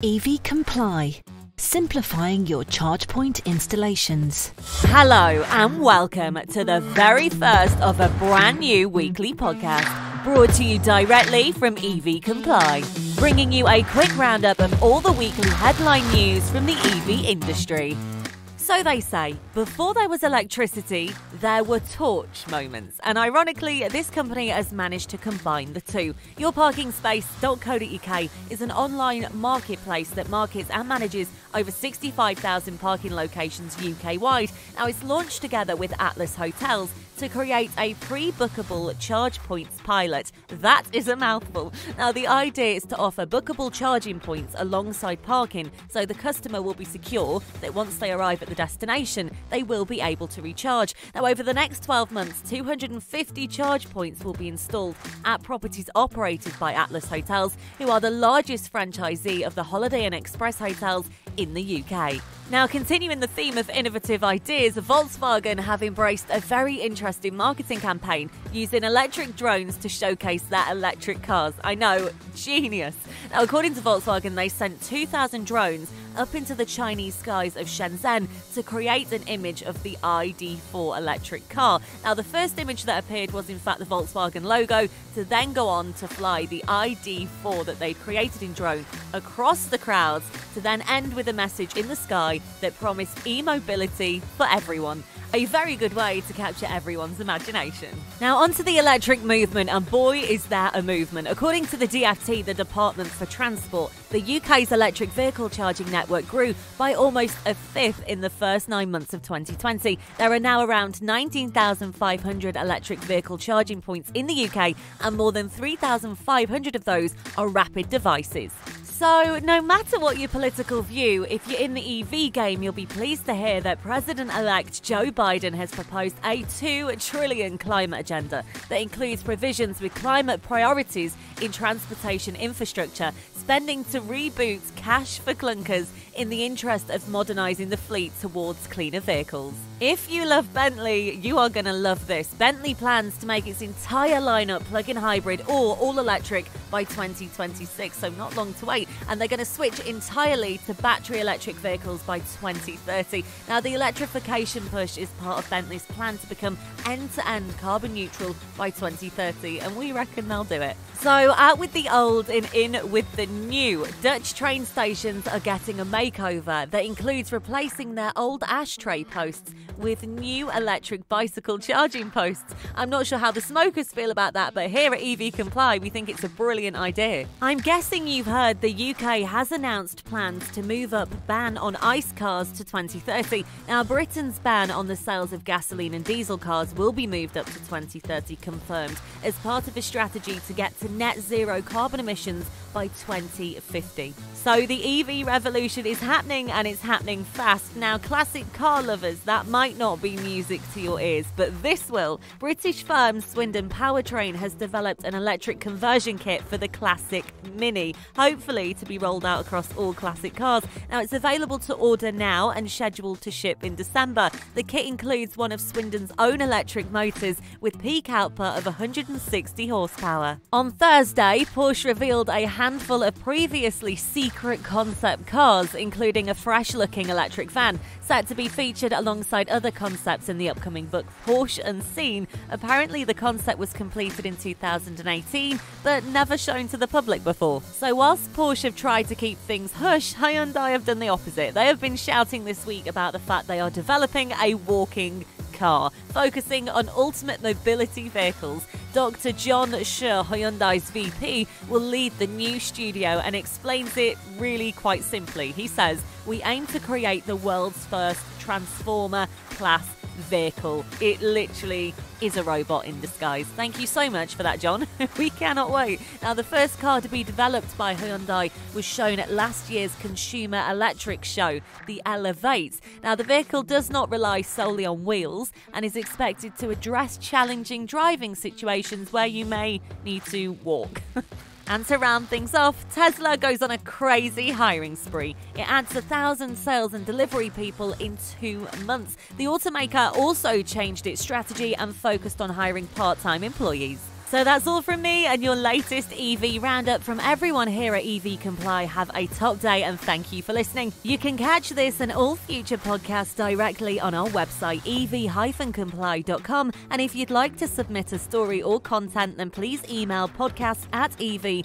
EV Comply, simplifying your charge point installations. Hello, and welcome to the very first of a brand new weekly podcast brought to you directly from EV Comply, bringing you a quick roundup of all the weekly headline news from the EV industry. So they say, before there was electricity, there were torch moments. And ironically, this company has managed to combine the two. YourParkingSpace.co.uk is an online marketplace that markets and manages over 65,000 parking locations UK wide. Now, it's launched together with Atlas Hotels to create a pre bookable charge points pilot. That is a mouthful. Now, the idea is to offer bookable charging points alongside parking so the customer will be secure that once they arrive at the destination, they will be able to recharge. Now, over the next 12 months, 250 charge points will be installed at properties operated by Atlas Hotels, who are the largest franchisee of the Holiday Inn Express hotels in the UK. Now, continuing the theme of innovative ideas, Volkswagen have embraced a very interesting marketing campaign using electric drones to showcase their electric cars. I know, genius. Now, according to Volkswagen, they sent 2,000 drones up into the Chinese skies of Shenzhen to create an image of the ID4 electric car. Now, the first image that appeared was in fact the Volkswagen logo, to then go on to fly the ID4 that they'd created in drone across the crowds, to then end with a message in the sky that promised e mobility for everyone. A very good way to capture everyone's imagination. Now, onto the electric movement, and boy, is there a movement. According to the DFT, the Department for Transport, the UK's electric vehicle charging network grew by almost a fifth in the first nine months of 2020. There are now around 19,500 electric vehicle charging points in the UK, and more than 3,500 of those are rapid devices. So, no matter what your political view, if you're in the EV game, you'll be pleased to hear that President elect Joe Biden has proposed a 2 trillion climate agenda that includes provisions with climate priorities in transportation infrastructure, spending to reboot cash for clunkers in the interest of modernising the fleet towards cleaner vehicles. If you love Bentley, you are going to love this. Bentley plans to make its entire lineup plug in hybrid or all electric by 2026, so not long to wait. And they're going to switch entirely to battery electric vehicles by 2030. Now, the electrification push is part of Bentley's plan to become end to end carbon neutral by 2030, and we reckon they'll do it. So, out with the old and in with the new. Dutch train stations are getting a makeover that includes replacing their old ashtray posts with new electric bicycle charging posts. I'm not sure how the smokers feel about that, but here at EV Comply, we think it's a brilliant idea. I'm guessing you've heard the UK has announced plans to move up ban on ICE cars to 2030. Now, Britain's ban on the sales of gasoline and diesel cars will be moved up to 2030, confirmed, as part of a strategy to get to net zero carbon emissions by 2050. So the EV revolution is happening and it's happening fast. Now, classic car lovers, that might not be music to your ears, but this will. British firm Swindon Powertrain has developed an electric conversion kit for the classic Mini, hopefully to be rolled out across all classic cars. Now, it's available to order now and scheduled to ship in December. The kit includes one of Swindon's own electric motors with peak output of 160 horsepower. On Thursday, Porsche revealed a handful of previously secret concept cars, including a fresh looking electric van, set to be featured alongside other concepts in the upcoming book Porsche Unseen. Apparently, the concept was completed in 2018, but never shown to the public before. So, whilst Porsche have tried to keep things hush, Hyundai have done the opposite. They have been shouting this week about the fact they are developing a walking car, focusing on ultimate mobility vehicles. Dr. John Scher, Hyundai's VP, will lead the new studio and explains it really quite simply. He says, We aim to create the world's first transformer class vehicle. It literally is a robot in disguise. Thank you so much for that, John. we cannot wait. Now, the first car to be developed by Hyundai was shown at last year's Consumer Electric Show, the Elevate. Now, the vehicle does not rely solely on wheels and is expected to address challenging driving situations where you may need to walk. And to round things off, Tesla goes on a crazy hiring spree. It adds a thousand sales and delivery people in two months. The automaker also changed its strategy and focused on hiring part time employees. So that's all from me and your latest EV roundup from everyone here at EV Comply. Have a top day and thank you for listening. You can catch this and all future podcasts directly on our website ev-comply.com. And if you'd like to submit a story or content, then please email podcast at ev-comply.com.